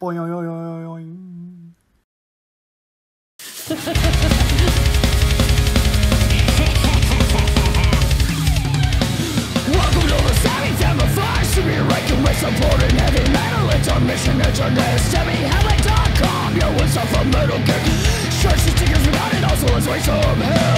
Boing. Welcome to the Sammy Family Flash To be ranking with support in heavy metal It's our mission, it's our name StabbyHamlet.com Your one stuff from Metal Gear Shirts and stickers we got it Also let's raise some hell